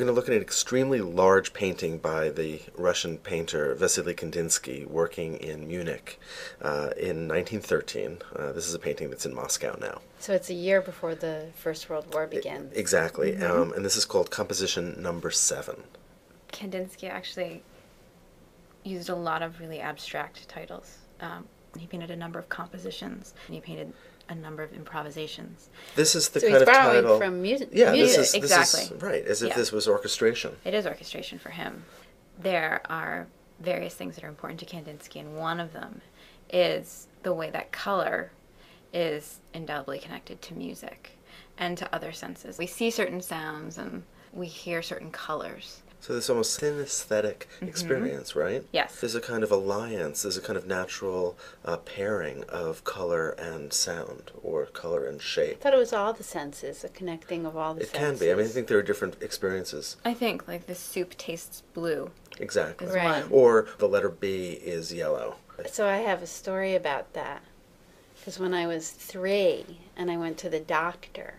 We're going to look at an extremely large painting by the Russian painter Vasily Kandinsky working in Munich uh, in 1913. Uh, this is a painting that's in Moscow now. So it's a year before the First World War begins. Exactly. Um, and this is called Composition Number Seven. Kandinsky actually used a lot of really abstract titles. Um, he painted a number of compositions, and he painted a number of improvisations. This is the So kind he's of borrowing title. from music. yeah, music, this is this exactly. is right, as if Yeah. this was orchestration. It is orchestration for him. There are various things that are important to Kandinsky, and one of them is the way that color is indelibly connected to music and to other senses. We see certain sounds and we hear certain colors. So this almost synesthetic Mm-hmm. experience, right? Yes. There's a kind of alliance. There's a kind of natural uh, pairing of color and sound, or color and shape. I thought it was all the senses, a connecting of all the It senses. can be. I mean, I think there are different experiences. I think like the soup tastes blue Exactly. Right. Or the letter B is yellow. So I have a story about that. Because when I was three and I went to the doctor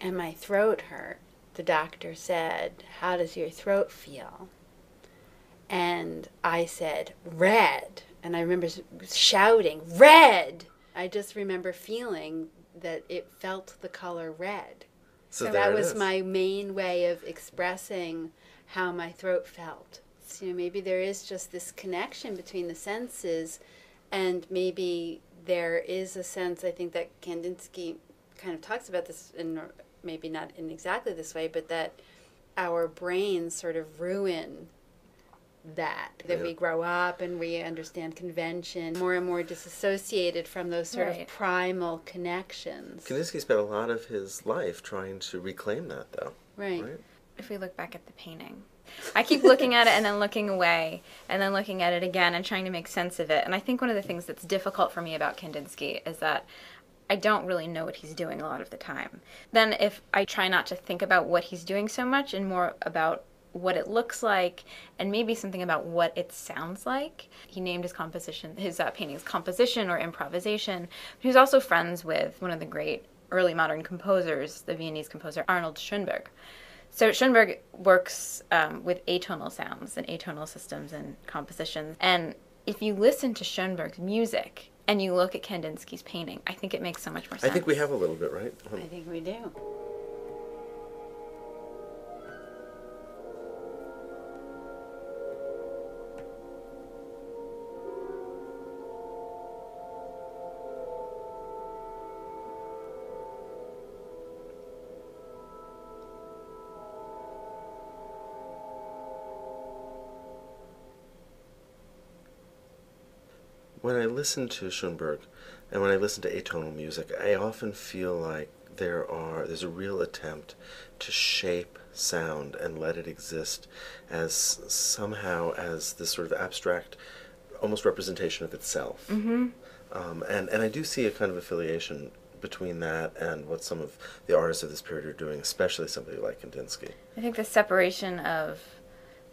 and my throat hurt, the doctor said, How does your throat feel? And I said, Red. And I remember shouting, Red! I just remember feeling that it felt the color red. So, So that was is. my main way of expressing how my throat felt. So maybe there is just this connection between the senses, and maybe there is a sense. I think that Kandinsky kind of talks about this, in maybe not in exactly this way, but that our brains sort of ruin that that Yeah. we grow up and we understand convention more and more disassociated from those sort Right. of primal connections Kandinsky spent a lot of his life trying to reclaim that, though. right Right? if we look back at the painting. I keep looking at it and then looking away and then looking at it again and trying to make sense of it. And I think one of the things that's difficult for me about Kandinsky is that I don't really know what he's doing a lot of the time. Then if I try not to think about what he's doing so much and more about what it looks like and maybe something about what it sounds like. He named his composition his uh, paintings composition or improvisation. He was also friends with one of the great early modern composers, the Viennese composer Arnold Schoenberg. So Schoenberg works um, with atonal sounds and atonal systems and compositions. And if you listen to Schoenberg's music and you look at Kandinsky's painting, I think it makes so much more sense. I think we have a little bit, right? i think we do When I listen to Schoenberg and when I listen to atonal music, I often feel like there are there's a real attempt to shape sound and let it exist as somehow as this sort of abstract almost representation of itself. Mm-hmm. Um, and, and I do see a kind of affiliation between that and what some of the artists of this period are doing, especially somebody like Kandinsky. I think the separation of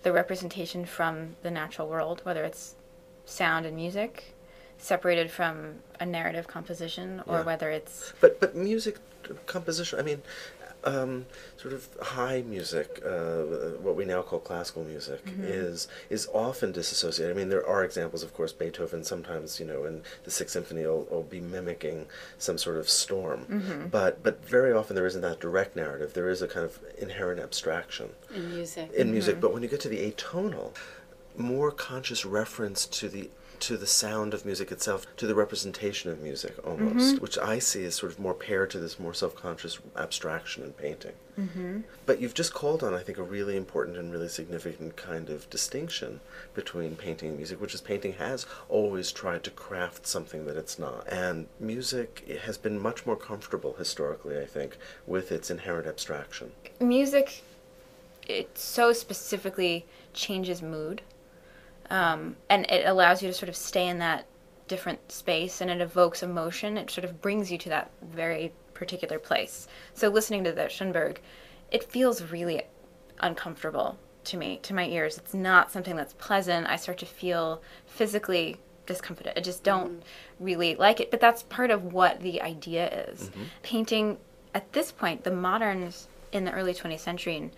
the representation from the natural world, whether it's sound and music, separated from a narrative composition, or Yeah. whether it's But but music composition. I mean, um, sort of high music, uh, what we now call classical music, is is often disassociated. I mean, there are examples, of course. Beethoven sometimes, you know, in the Sixth Symphony, will, will be mimicking some sort of storm. But but very often there isn't that direct narrative. There is a kind of inherent abstraction in music in music. But when you get to the atonal, more conscious reference to the to the sound of music itself, to the representation of music almost, which I see as sort of more paired to this more self-conscious abstraction in painting. Mm-hmm. But you've just called on, I think, a really important and really significant kind of distinction between painting and music, which is painting has always tried to craft something that it's not. And music has been much more comfortable historically, I think, with its inherent abstraction. music it so specifically changes mood um, and it allows you to sort of stay in that different space and it evokes emotion. It sort of brings you to that very particular place. So listening to that schoenberg it feels really uncomfortable to me to my ears. It's not something that's pleasant. I start to feel physically discomforted i just don't really like it. But that's part of what the idea is. Painting at this point the moderns in the early 20th century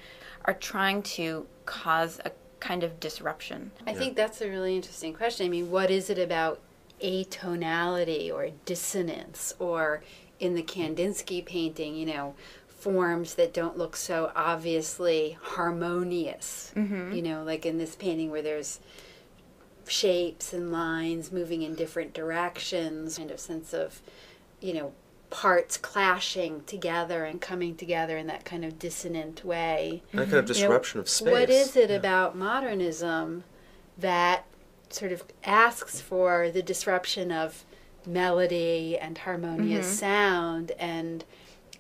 are trying to cause a kind of disruption. I think that's a really interesting question. I mean, what is it about atonality or dissonance or in the Kandinsky painting, you know, forms that don't look so obviously harmonious? Mm-hmm. You know, like in this painting where there's shapes and lines moving in different directions, kind of sense of, you know, parts clashing together and coming together in that kind of dissonant way. That kind of You know, disruption of space. What is it Yeah. about modernism that sort of asks for the disruption of melody and harmonious Mm-hmm. sound and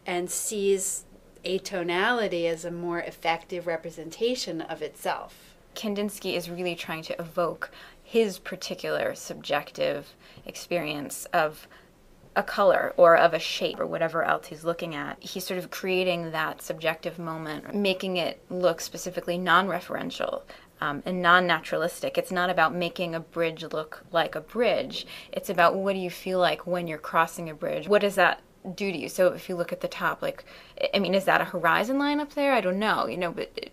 and sees atonality as a more effective representation of itself? Kandinsky is really trying to evoke his particular subjective experience of a color or of a shape or whatever else he's looking at. He's sort of creating that subjective moment, making it look specifically non referential. Um, and non naturalistic. It's not about making a bridge look like a bridge. It's about what do you feel like when you're crossing a bridge? What does that do to you? So if you look at the top, like, I mean, is that a horizon line up there? I don't know, you know, but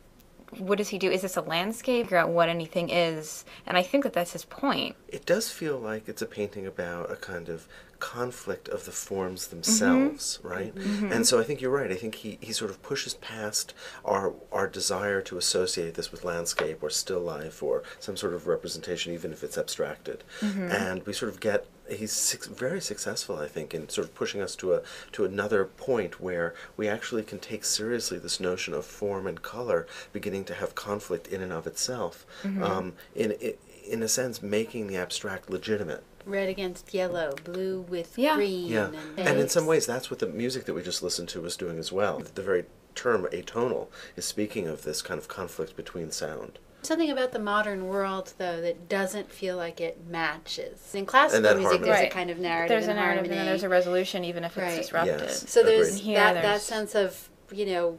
what does he do? Is this a landscape? Figure out what anything is, and I think that that's his point. It does feel like it's a painting about a kind of conflict of the forms mm-hmm. themselves, right? Mm-hmm. And so I think you're right. I think he, he sort of pushes past our our desire to associate this with landscape or still life or some sort of representation, even if it's abstracted. Mm-hmm. And we sort of get he's suc very successful, I think, in sort of pushing us to a to another point where we actually can take seriously this notion of form and color beginning to have conflict in and of itself. Um, in, in in a sense, making the abstract legitimate. Red against yellow, blue with Yeah. green. Yeah, And, and in some ways, that's what the music that we just listened to was doing as well. The very term atonal is speaking of this kind of conflict between sound. Something about the modern world, though, that doesn't feel like it matches. In classical music, harmony. there's Right. a kind of narrative There's a and narrative, harmony. and then there's a resolution, even if it's disrupted. Yes. so there's Agreed. Here, that, that sense of, you know,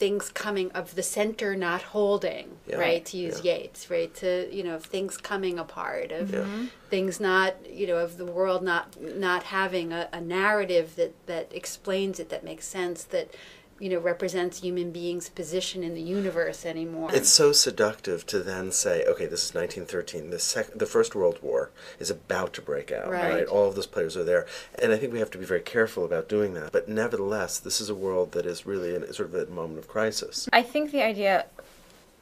things coming of the center not holding, Yeah. right? To use Yeah. Yeats, right? To you know, of things coming apart, of Yeah. things not, you know, of the world not not having a, a narrative that that explains it, that makes sense, that you know represents human beings' position in the universe anymore. It's so seductive to then say, okay, this is 1913. The sec- the First World War is about to break out, Right. right. All of those players are there, and I think we have to be very careful about doing that. But nevertheless, this is a world that is really in sort of a moment of crisis. I think the idea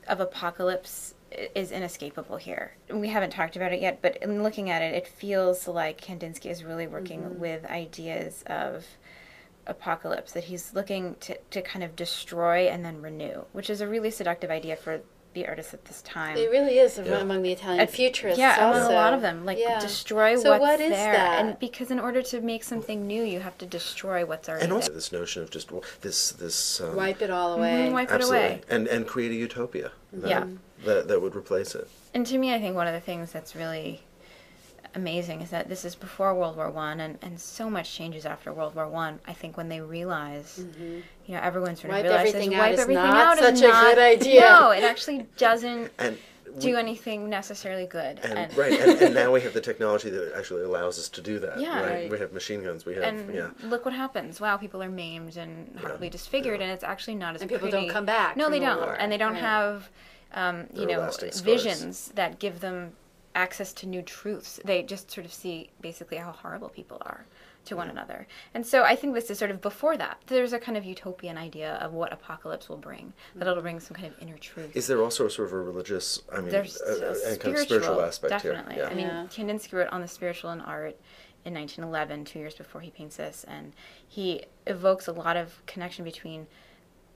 of apocalypse is inescapable here. We haven't talked about it yet, but in looking at it, it feels like Kandinsky is really working mm-hmm. with ideas of apocalypse, that he's looking to, to kind of destroy and then renew, which is a really seductive idea for the artists at this time. It really is Yeah. among the Italian Uh, futurists. yeah, among also. a lot of them, like Yeah. destroy So what's what is there, that? and because in order to make something new, you have to destroy what's already And also there. this notion of just this this um, Wipe it all away. Mhm, wipe it absolutely, away. and and create a utopia. That, Yeah. that that would replace it. And to me, I think one of the things that's really amazing is that this is before World War One, and, and so much changes after World War One. I. think when they realize, you know, everyone sort of Wipe realizes everything out wipe is everything not out is such a not- good idea. No, it actually doesn't And do anything necessarily good. And, right, and, and now we have the technology that actually allows us to do that. Yeah. right? Right. We have machine guns. We have and yeah. look what happens. Wow, people are maimed and horribly disfigured, and it's actually not as And people pretty. don't come back No, they the don't, war, and they don't right. have, um, you know, lasting scars. visions that give them access to new truths. They just sort of see basically how horrible people are to one another. And so I think this is sort of before that. There's a kind of utopian idea of what apocalypse will bring. That it'll bring some kind of inner truth. Is there also sort of a religious, I mean, There's a, a a, spiritual, kind of spiritual aspect definitely. here? I mean, Yeah. Kandinsky wrote on the spiritual and art in 1911, two years before he paints this, and he evokes a lot of connection between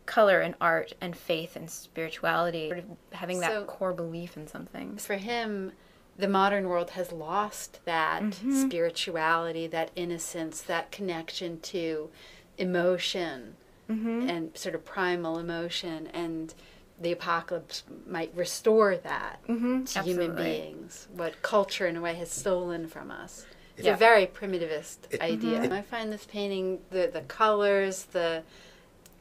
color and art and faith and spirituality, sort of having that core belief in something. For him, the modern world has lost that Mm-hmm. spirituality, that innocence, that connection to emotion Mm-hmm. and sort of primal emotion. And the apocalypse might restore that Mm-hmm. to human beings, what culture in a way has stolen from us. It's Yeah. a very primitivist It- idea. Mm-hmm. I find this painting, the, the colors, the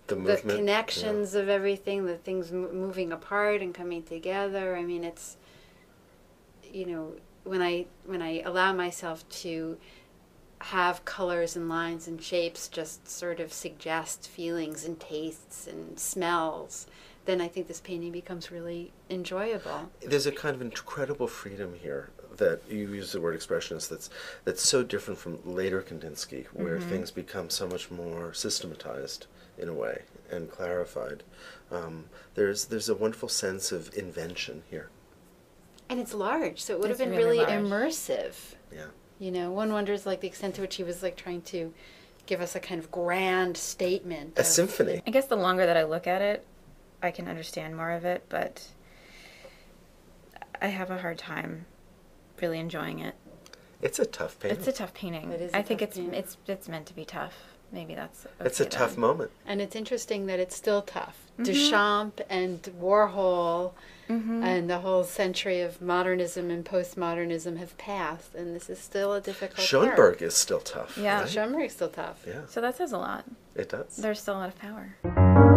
The the movement. yeah. connections of everything, the things m- moving apart and coming together. I mean, it's you know when I when I allow myself to have colors and lines and shapes just sort of suggest feelings and tastes and smells, then I think this painting becomes really enjoyable. There's a kind of incredible freedom here that you use the word expressionist that's that's so different from later Kandinsky, where Mm-hmm. things become so much more systematized in a way and clarified. Um, there's there's a wonderful sense of invention here. And it's large, so it would have been really really, immersive. Yeah. You know, one wonders like the extent to which he was like trying to give us a kind of grand statement. A of- symphony. I guess the longer that I look at it, I can understand more of it, but I have a hard time really enjoying it. It's a tough painting. It's a tough painting. It is a I think it's painting. it's it's meant to be tough. Maybe that's. It's a okay tough moment. And it's interesting that it's still tough. Mm-hmm. Duchamp and Warhol Mhm. and the whole century of modernism and postmodernism have passed, and this is still a difficult Schoenberg is still tough. Yeah. right? Schoenberg's still tough. Yeah, So that says a lot. it does. There's still a lot of power.